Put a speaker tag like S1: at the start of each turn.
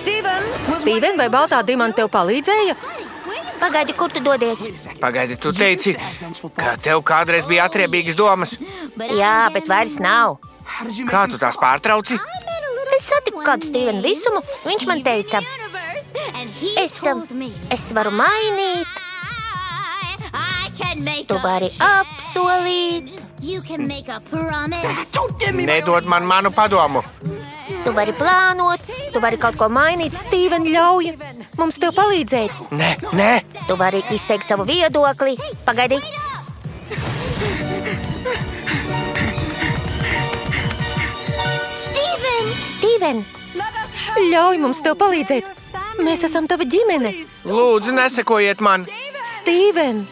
S1: Stīven, vai baltā dimanta tev palīdzēja?
S2: Pagaidi, kur tu dodies?
S3: Pagaidi, tu teici, ka tev kādreiz bija atriebīgas domas.
S2: Jā, bet vairs nav.
S3: Kā tu tās pārtrauci?
S2: Es satiku kādu Stīvenu visumu. Viņš man teica, es, um, es varu mainīt, tu vari apsolīt,
S3: Nedod man manu padomu.
S2: Tu vari plānot,
S1: Tu vari kaut ko mainīt, Stīven, ļauj mums tev palīdzēt.
S3: Nē, nē,
S2: tu vari izteikt savu viedokli. Pagaidi, Stīven,
S1: Ļauj mums tev palīdzēt. Mēs esam tava ģimene.
S3: lūdzu, nesekojiet man.
S1: Stīven,